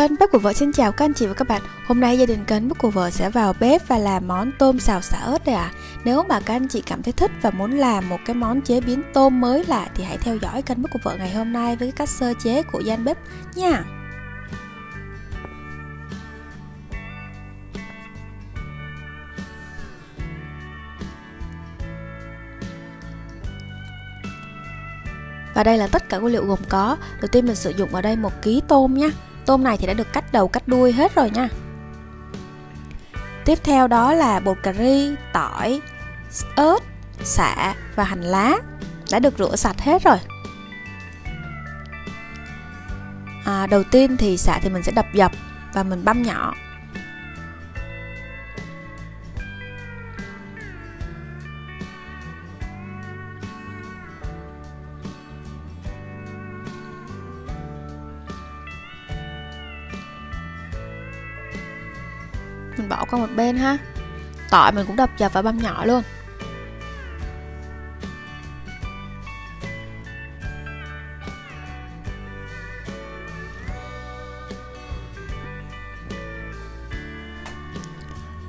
Kênh Bếp của vợ. Xin chào các anh chị và các bạn. Hôm nay gia đình kênh Bếp của vợ sẽ vào bếp và làm món tôm xào xả ớt đây ạ. À. Nếu mà các anh chị cảm thấy thích và muốn làm một cái món chế biến tôm mới lạ Thì hãy theo dõi kênh Bếp của vợ ngày hôm nay với cách sơ chế của gian bếp nha. Và đây là tất cả nguyên liệu gồm có. Đầu tiên mình sử dụng ở đây một ký tôm nhé Tôm này thì đã được cắt đầu cắt đuôi hết rồi nha. Tiếp theo đó là bột cà ri, tỏi, ớt, xạ và hành lá. Đã được rửa sạch hết rồi. À, Đầu tiên thì xạ thì mình sẽ đập dập và mình băm nhỏ. Mình bỏ qua một bên ha. Tỏi mình cũng đập dập và băm nhỏ luôn.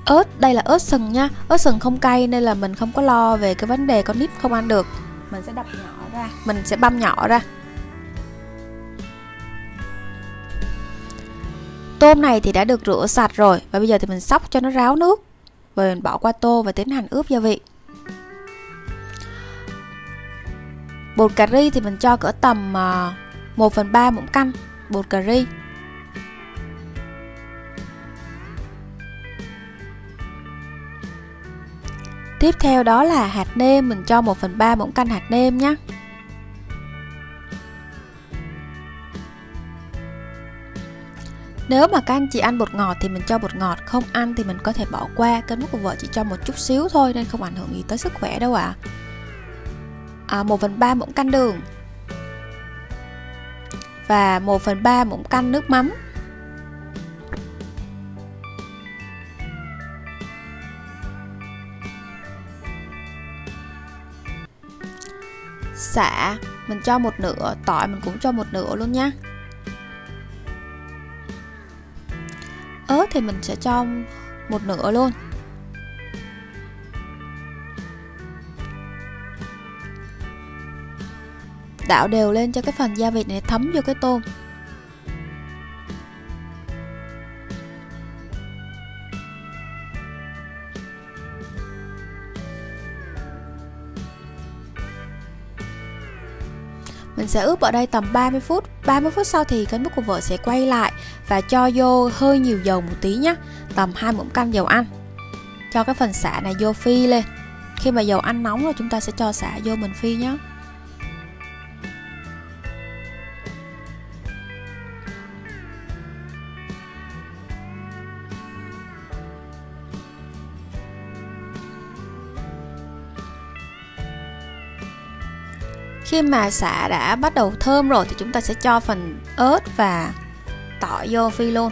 Ớt đây là ớt sừng nha. Ớt sừng không cay nên là mình không có lo về cái vấn đề con nít không ăn được. Mình sẽ đập nhỏ ra. Mình sẽ băm nhỏ ra Tôm này thì đã được rửa sạch rồi và bây giờ thì mình sóc cho nó ráo nước và mình bỏ qua tô và tiến hành ướp gia vị. Bột cà ri thì mình cho cỡ tầm à, 1 phần 3 muỗng canh bột cà ri. Tiếp theo đó là hạt nêm, mình cho 1 phần 3 muỗng canh hạt nêm nhé. Nếu mà các anh chị ăn bột ngọt thì mình cho bột ngọt Không ăn thì mình có thể bỏ qua Cân nước của vợ chỉ cho một chút xíu thôi Nên không ảnh hưởng gì tới sức khỏe đâu ạ à. à, 1 phần 3 muỗng canh đường Và 1 phần 3 muỗng canh nước mắm xả Mình cho một nửa Tỏi mình cũng cho một nửa luôn nhé. Ớt thì mình sẽ cho một nửa luôn. Đảo đều lên cho cái phần gia vị này, thấm vô cái tôm Mình sẽ ướp ở đây tầm 30 phút. 30 phút sau thì cái bút của vợ sẽ quay lại Và cho vô hơi nhiều dầu một tí nhé Tầm 2 muỗng canh dầu ăn. Cho cái phần xả này vô phi lên. Khi mà dầu ăn nóng rồi, chúng ta sẽ cho xả vô mình phi nhé khi mà xả đã bắt đầu thơm rồi thì chúng ta sẽ cho phần ớt và tỏi vô phi luôn.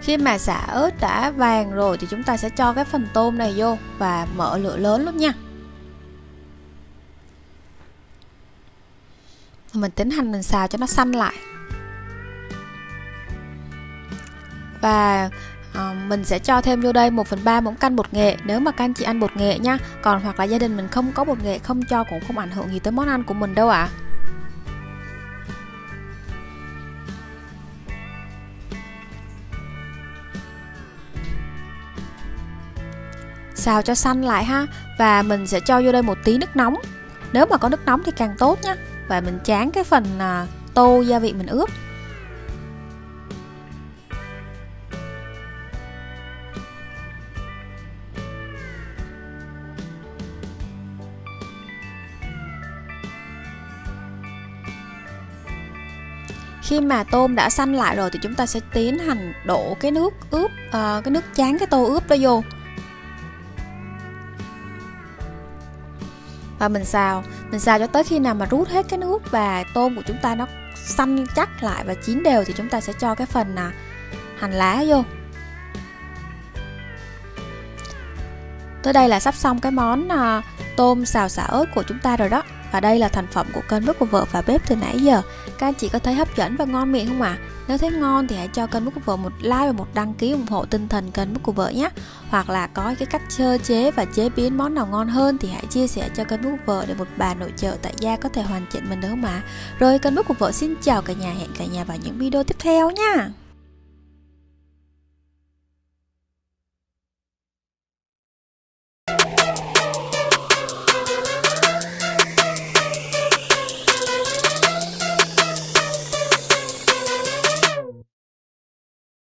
Khi mà xả ớt đã vàng rồi thì chúng ta sẽ cho cái phần tôm này vô và mở lửa lớn luôn nha. Mình tiến hành mình xào cho nó xanh lại. Và à, mình sẽ cho thêm vô đây 1 phần 3 muỗng canh bột nghệ. Nếu mà các anh chị ăn bột nghệ nha. Còn hoặc là gia đình mình không có bột nghệ không cho cũng không ảnh hưởng gì tới món ăn của mình đâu ạ. À. xào cho xanh lại ha. Và mình sẽ cho vô đây một tí nước nóng. Nếu mà có nước nóng thì càng tốt nhé và mình chán cái phần à, tô gia vị mình ướp. Khi mà tôm đã xanh lại rồi thì chúng ta sẽ tiến hành đổ cái nước ướp uh, cái nước chán cái tô ướp đó vô. Và mình xào. Mình xào cho tới khi nào mà rút hết cái nước và tôm của chúng ta nó xanh chắc lại và chín đều thì chúng ta sẽ cho cái phần à, hành lá vô. Tới đây là sắp xong cái món à, tôm xào xả ớt của chúng ta rồi đó và đây là thành phẩm của kênh bếp của vợ và bếp từ nãy giờ các anh chị có thấy hấp dẫn và ngon miệng không ạ à? nếu thấy ngon thì hãy cho kênh bếp của vợ một like và một đăng ký ủng hộ tinh thần kênh bếp của vợ nhé hoặc là có cái cách sơ chế và chế biến món nào ngon hơn thì hãy chia sẻ cho kênh bếp của vợ để một bà nội trợ tại gia có thể hoàn chỉnh mình được không ạ à? rồi kênh bếp của vợ xin chào cả nhà, hẹn cả nhà vào những video tiếp theo nha